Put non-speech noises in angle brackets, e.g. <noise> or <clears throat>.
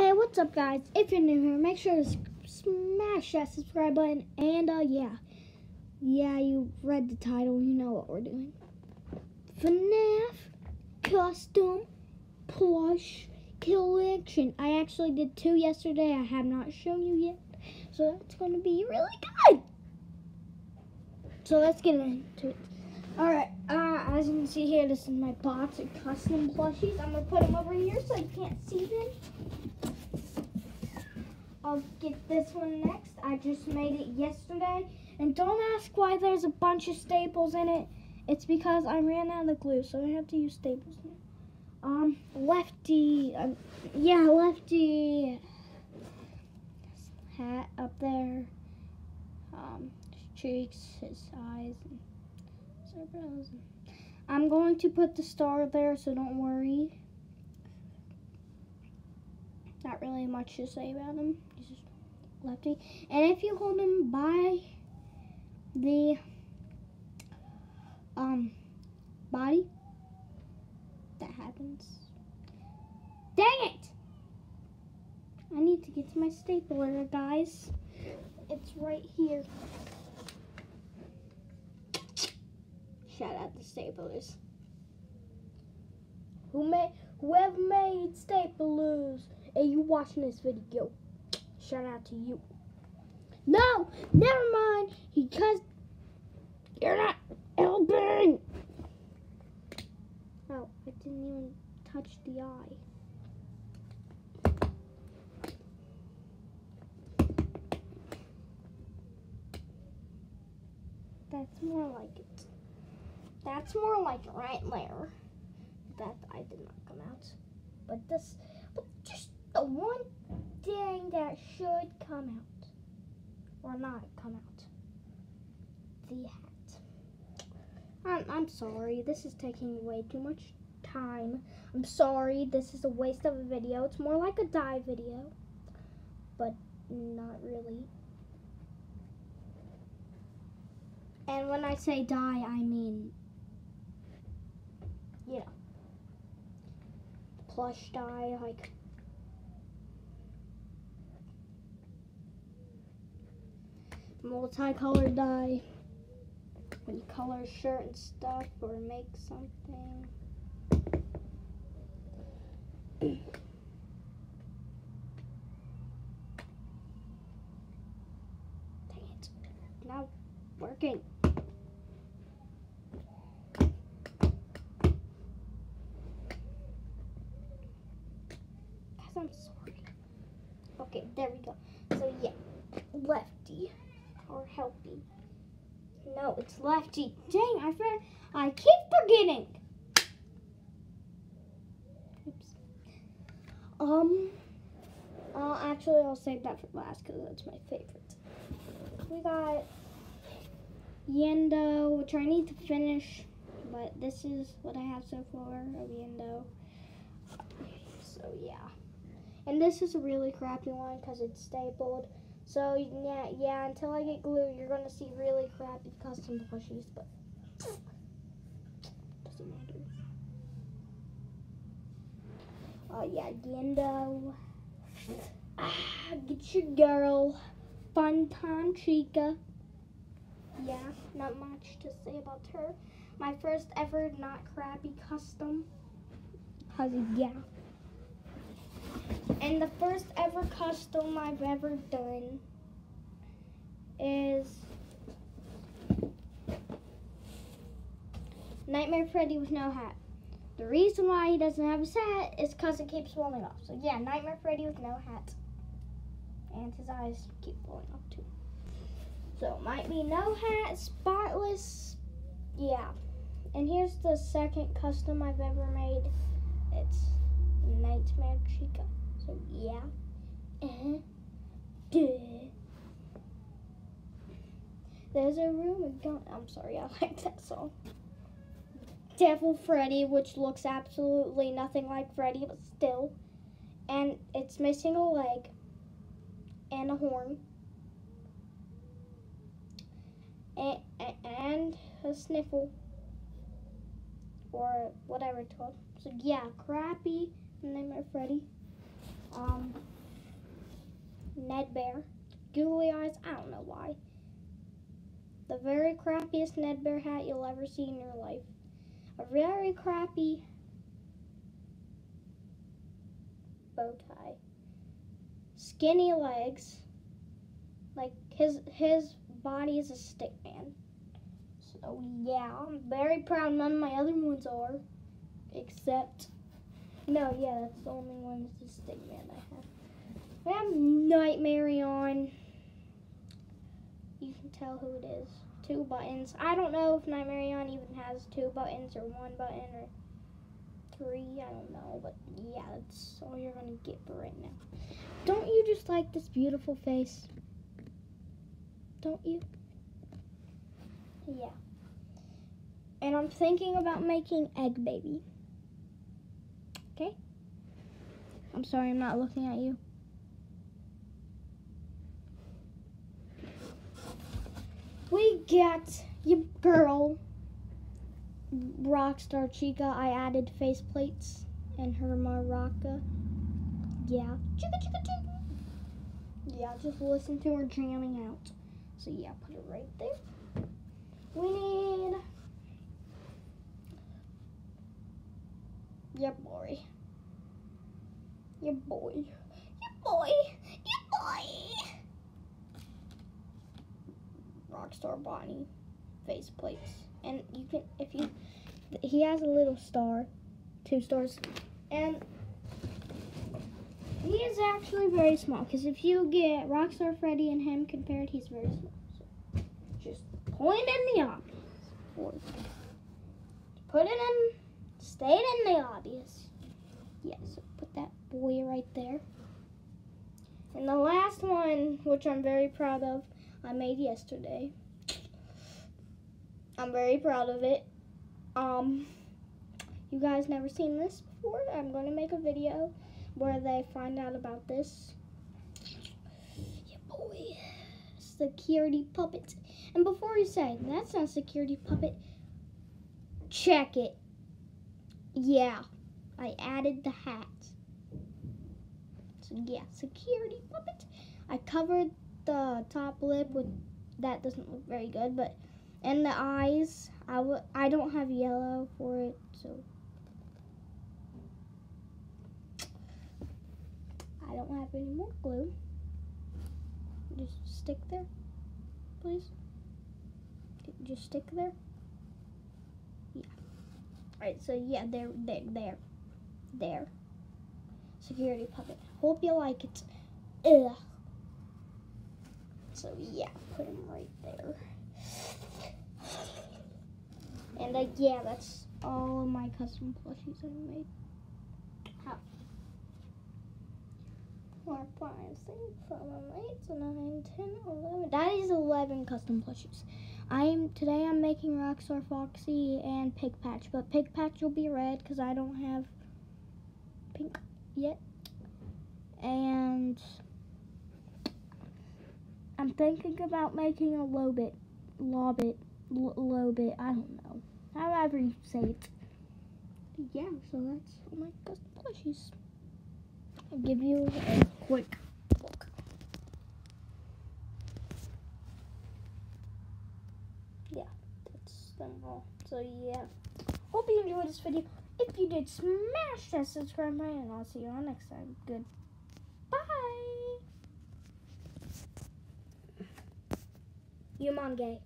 Hey, what's up, guys? If you're new here, make sure to smash that subscribe button. And, uh, yeah. Yeah, you read the title. You know what we're doing. FNAF Custom Plush Collection. I actually did two yesterday. I have not shown you yet. So that's going to be really good. So let's get into it. Alright, uh, as you can see here, this is my box of custom plushies. I'm going to put them over here so you can't see them. I'll get this one next. I just made it yesterday. And don't ask why there's a bunch of staples in it. It's because I ran out of glue, so I have to use staples now. Um, Lefty, um, yeah, Lefty hat up there. Um, his cheeks, his eyes, his eyebrows. I'm going to put the star there, so don't worry. Not really much to say about him. Lefty. And if you hold him by the um body, that happens. Dang it! I need to get to my stapler, guys. It's right here. Shout out the staplers. Who made whoever made staplers? Hey, you watching this video? Shout out to you. No, never mind. Because you're not helping. Oh, I didn't even touch the eye. That's more like it. That's more like right there. That eye did not come out. But this, but just the one thing that should come out, or not come out, the hat. I'm, I'm sorry, this is taking way too much time. I'm sorry, this is a waste of a video. It's more like a dye video, but not really. And when I say dye, I mean, you know, plush dye, like multicolored dye when you color shirt and stuff or make something. <clears throat> Not working. Guys, I'm sorry. Okay, there we go. So yeah, lefty or healthy. It's lefty. Dang, I forgot. I keep forgetting. Oops. Um, uh, actually, I'll save that for last because that's my favorite. We got Yenndo, which I need to finish, but this is what I have so far of Yenndo. So, yeah. And this is a really crappy one because it's stapled. So yeah, yeah. Until I get glue, you're gonna see really crappy custom plushies, but. <sniffs> Oh yeah, Gendo. Ah, get your girl, Funtime Chica. Yeah, not much to say about her. My first ever not crappy custom. Cause yeah. And the first ever custom I've ever done is Nightmare Freddy with no hat. The reason why he doesn't have his hat is because it keeps falling off. So yeah, Nightmare Freddy with no hat. And his eyes keep falling off too. So it might be no hat, spotless. Yeah. And here's the second custom I've ever made. It's Nightmare Chica. So yeah. Uh-huh. Duh. There's a room going. I'm sorry, I <laughs> like that song. Devil Freddy, which looks absolutely nothing like Freddy, but still. And it's missing a leg and a horn. And, and a sniffle. Or whatever it's called. So yeah, crappy name of Freddy. Um, Nedd Bear. Googly eyes, I don't know why. The very crappiest Nedd Bear hat you'll ever see in your life. A very crappy bow tie. Skinny legs. Like his his body is a stick man. So yeah, I'm very proud none of my other ones are. Except no, yeah, that's the only one that's a stick man I have. I have Nightmarionne. You can tell who it is. Two buttons. I don't know if Nightmarionne even has two buttons or one button or three. I don't know, but yeah, that's all you're gonna get for right now. Don't you just like this beautiful face? Don't you? Yeah. And I'm thinking about making Egg Baby. Okay? I'm sorry, I'm not looking at you. We got your girl, Rockstar Chica. I added faceplates and her maraca. Yeah. Chica, chica, chica. Yeah, just listen to her jamming out. So yeah, put it right there. We need your boy. Your boy. Your boy. Your boy. Rockstar Bonnie face plates. And you can, if you, he has a little star, two stars. And he is actually very small because if you get Rockstar Freddy and him compared, he's very small. So just point in the obvious. Put it in, stay in the obvious. Yeah, so put that boy right there. And the last one, which I'm very proud of, I made yesterday. I'm very proud of it. Um, you guys never seen this before? I'm going to make a video where they find out about this. Yeah, boy. Security puppet. And before you say, that's not security puppet, check it. Yeah, I added the hat. So yeah, security puppet. I covered the top lip with, that doesn't look very good, but, and the eyes, I w I don't have yellow for it, so I don't have any more glue. Just stick there, please. Just stick there. Alright, so yeah, there, there, there, there. Security puppet. Hope you like it. Ugh. So yeah, put him right there. And uh, yeah, that's all of my custom plushies I made. Four, five, six, seven, eight, nine, ten, eleven. That is eleven custom plushies. I'm today I'm making Rockstar Foxy and Pig Patch, but Pigpatch will be red because I don't have pink yet. And I'm thinking about making a Lobit, Lobit, Lobit. I don't know, however you say it. Yeah, so that's my custom plushies. Give you a quick look. Yeah, that's them all. So yeah, hope you enjoyed this video. If you did, smash that subscribe button, and I'll see you all next time. Good. Bye. You mom gay.